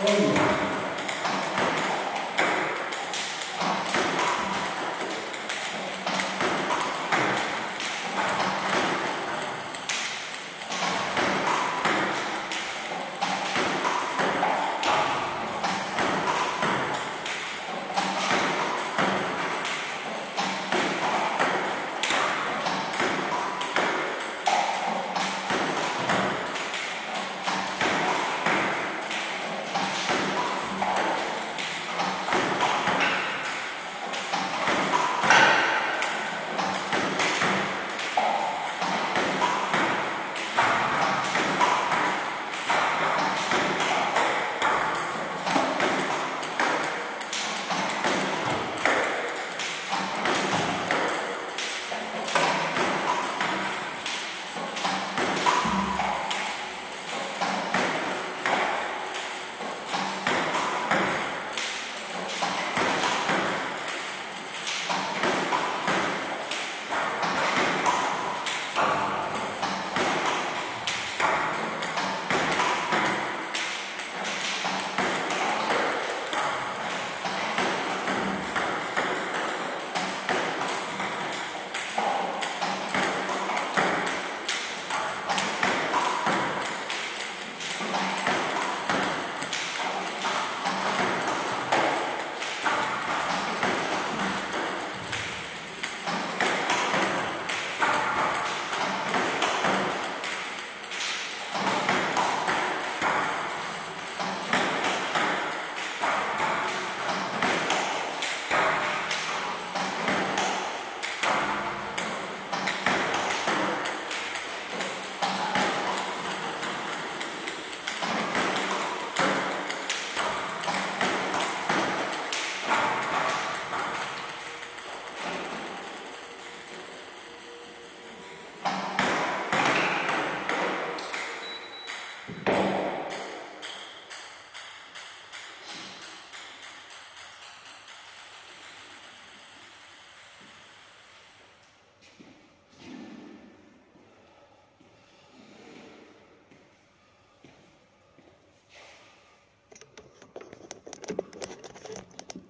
Amen.